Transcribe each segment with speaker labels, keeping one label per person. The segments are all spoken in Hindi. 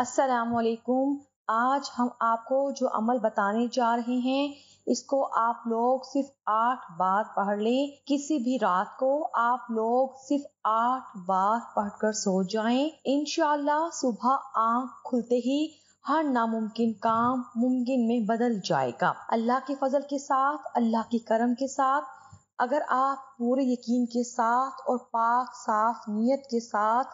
Speaker 1: अस्सलाम वालेकुम आज हम आपको जो अमल बताने जा रहे हैं, इसको आप लोग सिर्फ़ आठ बार पढ़ लें। किसी भी रात को आप लोग सिर्फ़ आठ बार पढ़कर सो जाएँ। इंशाल्लाह सुबह आँख खुलते ही हर नामुमकिन काम मुमकिन में बदल जाएगा। अल्लाह के फजल के साथ, अल्लाह के करम के साथ। अगर आप पूरे यकीन के साथ और पाक साफ़ नीयत के साथ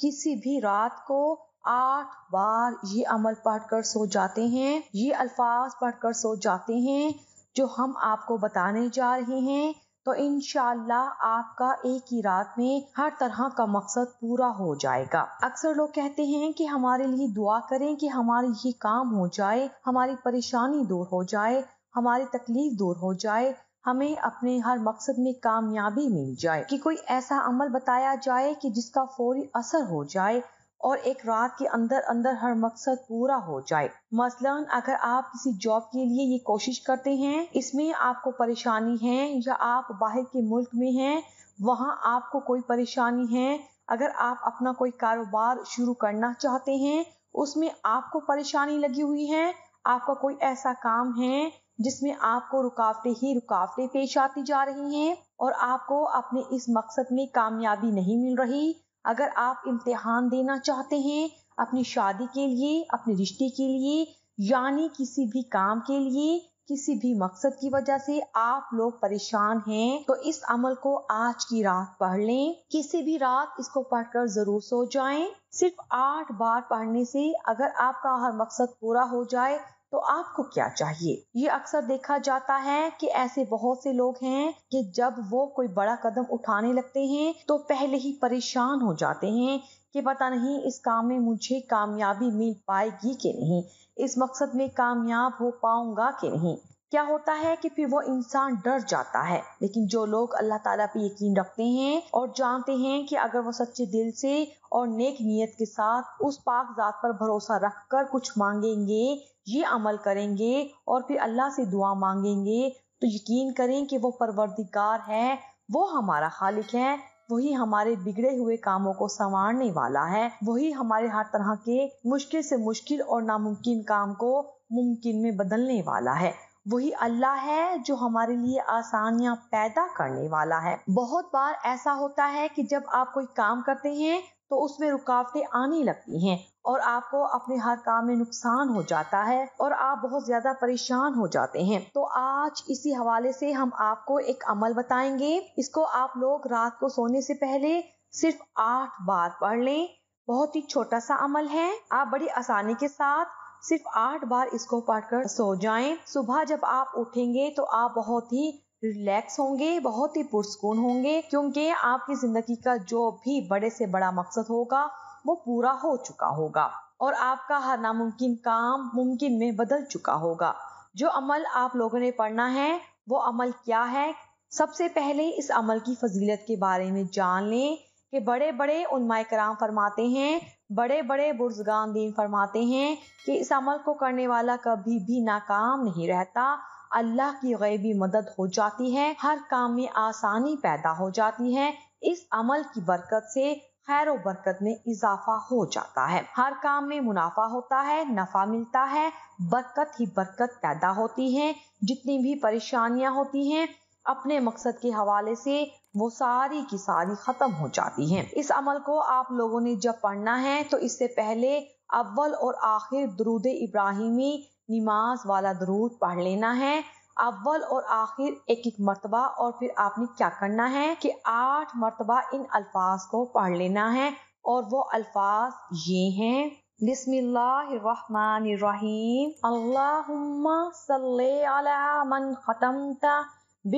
Speaker 1: किसी भी रात को आठ बार ये अमल पढ़कर सो जाते हैं, ये अल्फाज पढ़कर सो जाते हैं, जो हम आपको बताने जा रहे हैं तो इनशाला आपका एक ही रात में हर तरह का मकसद पूरा हो जाएगा। अक्सर लोग कहते हैं कि हमारे लिए दुआ करें कि हमारी ये काम हो जाए, हमारी परेशानी दूर हो जाए, हमारी तकलीफ़ दूर हो जाए हमें अपने हर मकसद में कामयाबी मिल जाए, कि कोई ऐसा अमल बताया जाए कि जिसका फौरी असर हो जाए और एक रात के अंदर अंदर हर मकसद पूरा हो जाए। मसलन, अगर आप किसी जॉब के लिए ये कोशिश करते हैं, इसमें आपको परेशानी है या आप बाहर के मुल्क में हैं, वहाँ आपको कोई परेशानी है, अगर आप अपना कोई कारोबार शुरू करना चाहते हैं, उसमें आपको परेशानी लगी हुई है, आपका कोई ऐसा काम है जिसमें आपको रुकावटें ही रुकावटें पेश आती जा रही हैं और आपको अपने इस मकसद में कामयाबी नहीं मिल रही। अगर आप इम्तिहान देना चाहते हैं, अपनी शादी के लिए, अपने रिश्ते के लिए, यानी किसी भी काम के लिए, किसी भी मकसद की वजह से आप लोग परेशान हैं तो इस अमल को आज की रात पढ़ लें। किसी भी रात इसको पढ़कर ज़रूर सो जाएँ। सिर्फ़ आठ बार पढ़ने से अगर आपका हर मकसद पूरा हो जाए तो आपको क्या चाहिए? ये अक्सर देखा जाता है कि ऐसे बहुत से लोग हैं कि जब वो कोई बड़ा कदम उठाने लगते हैं तो पहले ही परेशान हो जाते हैं कि पता नहीं इस काम में मुझे कामयाबी मिल पाएगी कि नहीं? इस मकसद में कामयाब हो पाऊँगा कि नहीं? क्या होता है कि फिर वो इंसान डर जाता है। लेकिन जो लोग अल्लाह ताला पे यकीन रखते हैं और जानते हैं कि अगर वो सच्चे दिल से और नेक नीयत के साथ उस पाक जात पर भरोसा रखकर कुछ मांगेंगे, ये अमल करेंगे और फिर अल्लाह से दुआ मांगेंगे तो यकीन करें कि वो परवरदिगार है, वो हमारा खालिक है, वही हमारे बिगड़े हुए कामों को संवारने वाला है, वही हमारे हर तरह के मुश्किल से मुश्किल और नामुमकिन काम को मुमकिन में बदलने वाला है। वही अल्लाह है जो हमारे लिए आसानियाँ पैदा करने वाला है। बहुत बार ऐसा होता है कि जब आप कोई काम करते हैं तो उसमें रुकावटें आने लगती हैं और आपको अपने हर काम में नुकसान हो जाता है और आप बहुत ज़्यादा परेशान हो जाते हैं। तो आज इसी हवाले से हम आपको एक अमल बताएँगे। इसको आप लोग रात को सोने से पहले सिर्फ़ आठ बार पढ़ लें। बहुत ही छोटा सा अमल है। आप बड़ी आसानी के साथ सिर्फ़ आठ बार इसको पढ़कर सो जाएँ। सुबह जब आप उठेंगे तो आप बहुत ही रिलैक्स होंगे, बहुत ही पुरस्कून होंगे, क्योंकि आपकी ज़िंदगी का जो भी बड़े से बड़ा मकसद होगा, वो पूरा हो चुका होगा। और आपका हर नामुमकिन काम मुमकिन में बदल चुका होगा। जो अमल आप लोगों ने पढ़ना है, वो अमल क्या है? सबसे पहले इस अमल की फजीलत के बारे में जान लें। कि बड़े बड़े उन्माय कराम फरमाते हैं बड़े बड़े बुर्जगान दीन फरमाते हैं कि इस अमल को करने वाला कभी भी नाकाम नहीं रहता। अल्लाह की गैबी मदद हो जाती है, हर काम में आसानी पैदा हो जाती है। इस अमल की बरकत से खैर बरकत में इजाफा हो जाता है। हर काम में मुनाफा होता है, नफा मिलता है, बरकत ही बरकत पैदा होती है। जितनी भी परेशानियाँ होती हैं अपने मकसद के हवाले से वो सारी की सारी खत्म हो जाती हैं। इस अमल को आप लोगों ने जब पढ़ना है तो इससे पहले अव्वल और आखिर दरूद इब्राहिमी नमाज़ वाला दरूद पढ़ लेना है। अव्वल और आखिर एक एक मरतबा और फिर आपने क्या करना है कि आठ मरतबा इन अल्फाज को पढ़ लेना है और वो अल्फाज ये हैं। बिस्मिल्लाहिर्रहमानिर्रहीम। अल्लाहुम्मा सल्ली अला मन खतमता। व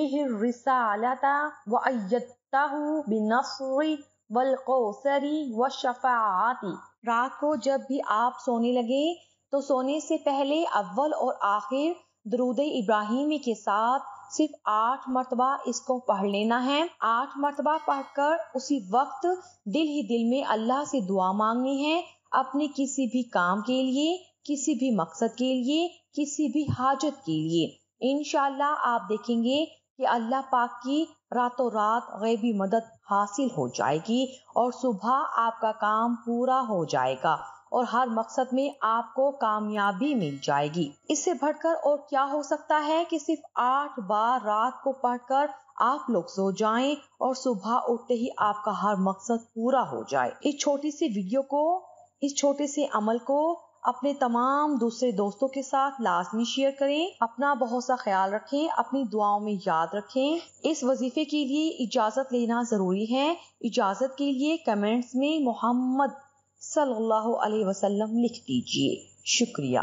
Speaker 1: शफाती रात को जब भी आप सोने लगे तो सोने से पहले अव्वल और आखिर दरूद इब्राहिमी के साथ सिर्फ़ आठ मरतबा इसको पढ़ लेना है। आठ मरतबा पढ़कर उसी वक्त दिल ही दिल में अल्लाह से दुआ मांगनी है, अपने किसी भी काम के लिए, किसी भी मकसद के लिए, किसी भी हाजत के लिए। इनशाला आप देखेंगे कि अल्लाह पाक की रातों रात गैबी मदद हासिल हो जाएगी और सुबह आपका काम पूरा हो जाएगा और हर मकसद में आपको कामयाबी मिल जाएगी। इससे बढ़कर और क्या हो सकता है कि सिर्फ़ आठ बार रात को पढ़कर आप लोग सो जाएँ और सुबह उठते ही आपका हर मकसद पूरा हो जाए। इस छोटी सी वीडियो को, इस छोटे से अमल को अपने तमाम दूसरे दोस्तों के साथ लाजमी शेयर करें, अपना बहुत सा ख्याल रखें, अपनी दुआओं में याद रखें। इस वजीफे के लिए इजाज़त लेना ज़रूरी है। इजाज़त के लिए कमेंट्स में मोहम्मद सल्लल्लाहु अलैहि वसल्लम लिख दीजिए। शुक्रिया।